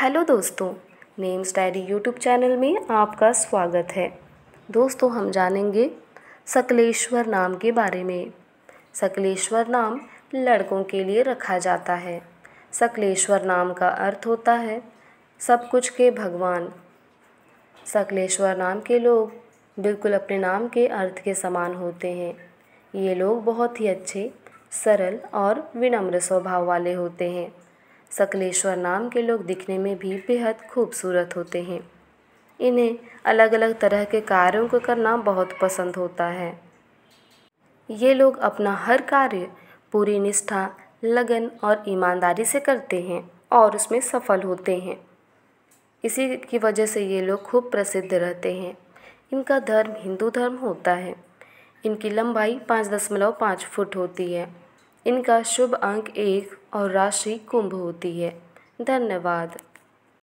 Hello दोस्तों, names diary YouTube channel में आपका स्वागत है। दोस्तों, हम जानेंगे सकलेश्वर नाम के बारे में। सकलेश्वर नाम लड़कों के लिए रखा जाता है। सकलेश्वर नाम का अर्थ होता है, सब कुछ के भगवान। सकलेश्वर नाम के लोग बिल्कुल अपने नाम के अर्थ के समान होते हैं। ये लोग बहुत ही अच्छे, सरल और विनम्र स्वभाव वाले होते हैं। सकलेश्वर नाम के लोग दिखने में भी बेहद खूबसूरत होते हैं। इन्हें अलग अलग तरह के कार्यों को करना बहुत पसंद होता है। ये लोग अपना हर कार्य, पूरी निष्ठा, लगन और ईमानदारी से करते हैं और उसमें सफल होते हैं। इसी की वजह से ये लोग खूब प्रसिद्ध रहते हैं। इनका धर्म हिंदू धर्म होता है। इनकी लंबाई पाँच दशमलव पाँच फुट होती है। इनका शुभ अंक एक और राशि कुंभ होती है। धन्यवाद।